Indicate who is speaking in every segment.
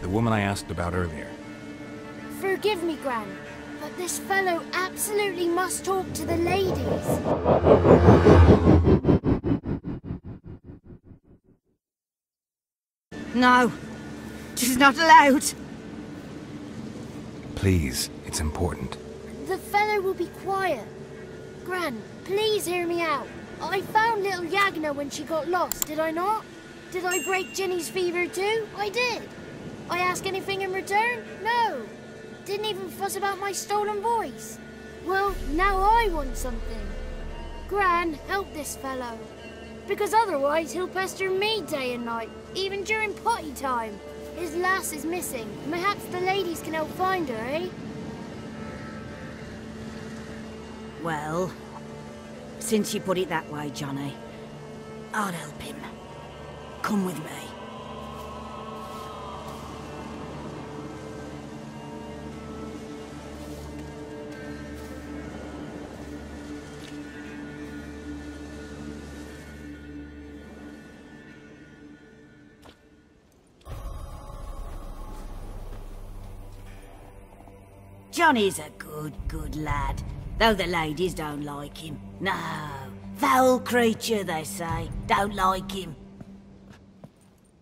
Speaker 1: The woman I asked about earlier.
Speaker 2: Forgive me, Gran, but this fellow absolutely must talk to the ladies.
Speaker 3: No. She's not allowed.
Speaker 1: Please, it's important.
Speaker 2: The fellow will be quiet. Gran, please hear me out. I found little Yagna when she got lost, did I not? Did I break Ginny's fever too? I did. I ask anything in return? No. Didn't even fuss about my stolen voice. Well, now I want something. Gran, help this fellow. Because otherwise he'll pester me day and night, even during potty time. His lass is missing. Perhaps the ladies can help find her, eh?
Speaker 3: Well, since you put it that way, Johnny, I'll help him. Come with me. Johnny's a good, good lad, though the ladies don't like him. No, foul creature, they say. Don't like him.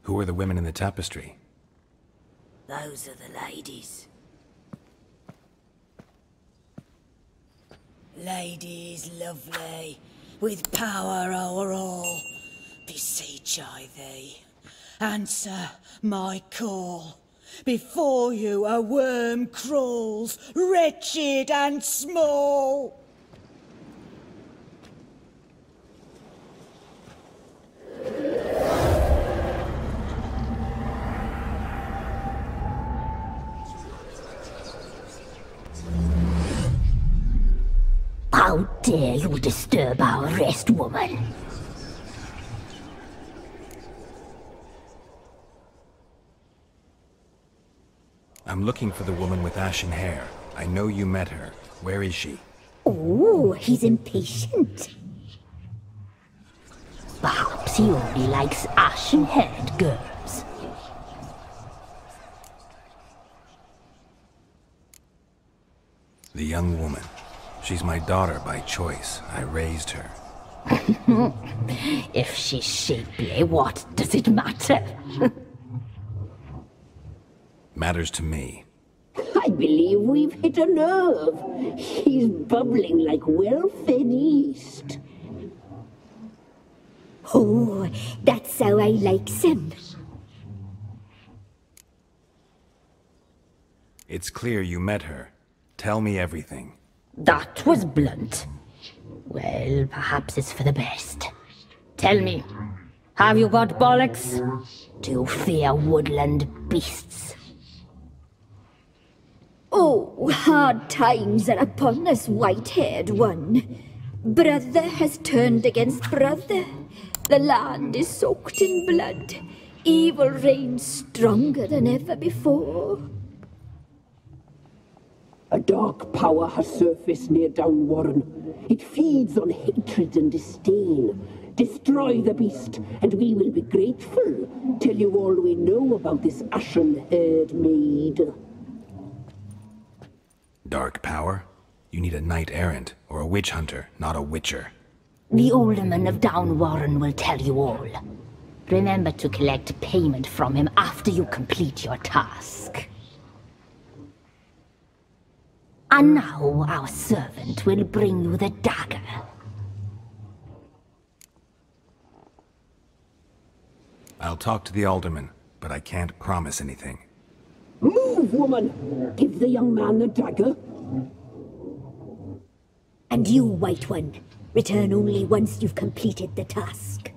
Speaker 1: Who are the women in the tapestry?
Speaker 3: Those are the ladies. Ladies lovely, with power o'er all, beseech I thee, answer my call. Before you a worm crawls, wretched and small.
Speaker 4: How dare you disturb our rest, woman?
Speaker 1: I'm looking for the woman with ashen hair. I know you met her. Where is she?
Speaker 4: Oh, he's impatient. Perhaps he only likes ashen-haired girls.
Speaker 1: The young woman. She's my daughter by choice. I raised her.
Speaker 4: if she's shapely, what does it matter?
Speaker 1: Matters to me.
Speaker 4: I believe we've hit a nerve. He's bubbling like well-fed yeast. Oh, that's how I likes him.
Speaker 1: It's clear you met her. Tell me everything.
Speaker 4: That was blunt. Well, perhaps it's for the best. Tell me, have you got bollocks? Do you fear woodland beasts?
Speaker 5: Oh, hard times are upon us, white-haired one. Brother has turned against brother. The land is soaked in blood. Evil reigns stronger than ever before.
Speaker 6: A dark power has surfaced near Downwarren. It feeds on hatred and disdain. Destroy the beast, and we will be grateful. Tell you all we know about this ashen-haired maid.
Speaker 1: Dark power? You need a knight errant, or a witch hunter, not a witcher.
Speaker 4: The alderman of Downwarren will tell you all. Remember to collect payment from him after you complete your task. And now our servant will bring you the dagger.
Speaker 1: I'll talk to the alderman, but I can't promise anything.
Speaker 6: Woman! Give the young man the dagger.
Speaker 5: And you, White One, return only once you've completed the task.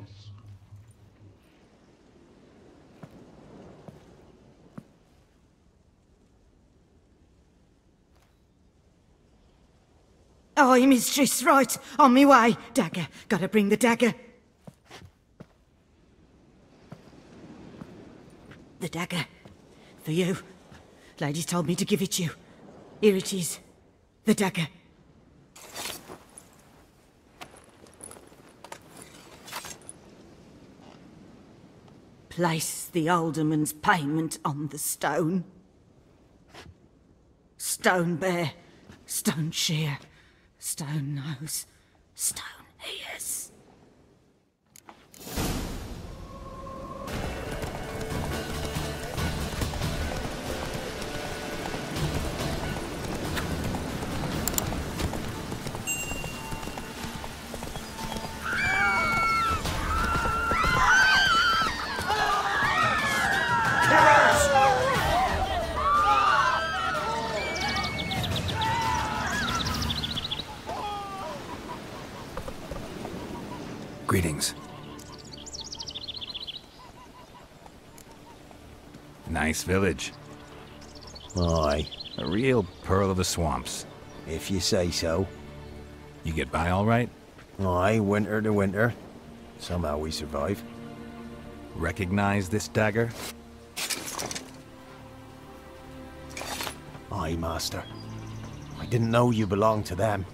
Speaker 3: Aye, mistress, right. On me way. Dagger. Gotta bring the dagger. The dagger. For you. Ladies told me to give it you. Here it is. The dagger. place the alderman's payment on the stone. Stone bear, stone shear, stone nose, stone ears.
Speaker 1: Nice village.
Speaker 7: Aye,
Speaker 1: A real pearl of the swamps.
Speaker 7: if you say so.
Speaker 1: You get by all right?
Speaker 7: Aye, winter to winter. Somehow we survive.
Speaker 1: Recognize this dagger?
Speaker 7: Aye, master. I didn't know you belonged to them.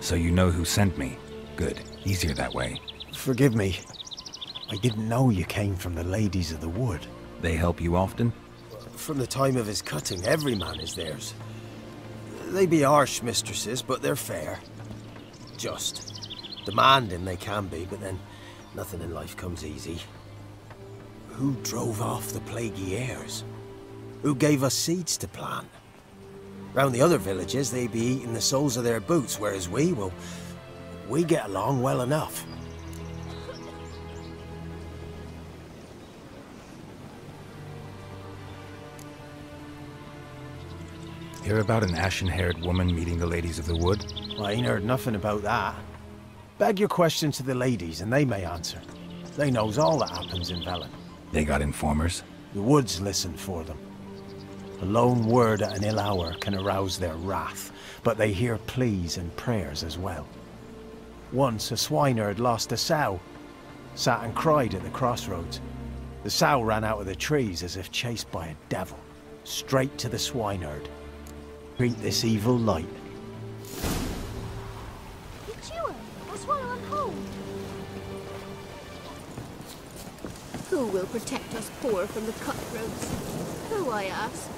Speaker 1: So you know who sent me. Good. Easier that way.
Speaker 7: Forgive me. I didn't know you came from the Ladies of the Wood.
Speaker 1: They help you often?
Speaker 7: From the time of his cutting, every man is theirs. They be harsh mistresses, but they're fair. Just. Demanding they can be, but then nothing in life comes easy. Who drove off the plaguey airs? Who gave us seeds to plant? Round the other villages, they be eating the soles of their boots, whereas we, well, we get along well enough.
Speaker 1: Hear about an ashen-haired woman meeting the ladies of the wood?
Speaker 7: I ain't heard nothing about that. Beg your question to the ladies, and they may answer. They knows all that happens in Velen.
Speaker 1: They got informers?
Speaker 7: The woods listen for them. A lone word at an ill hour can arouse their wrath, but they hear pleas and prayers as well. Once a swineherd lost a sow, sat and cried at the crossroads. The sow ran out of the trees as if chased by a devil, straight to the swineherd. Greet this evil light.
Speaker 2: Who will protect us poor from the cutthroats? Who, I ask?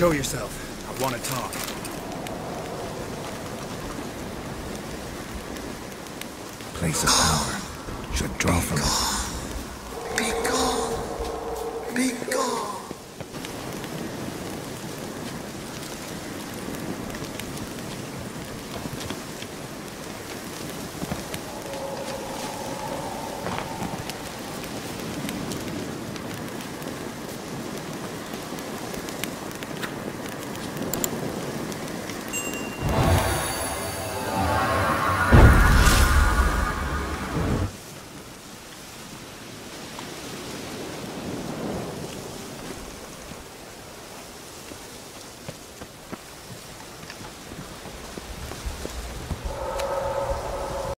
Speaker 8: Show yourself. I want to talk.
Speaker 1: Place of power. Should draw from it.
Speaker 9: Be gone. Be gone.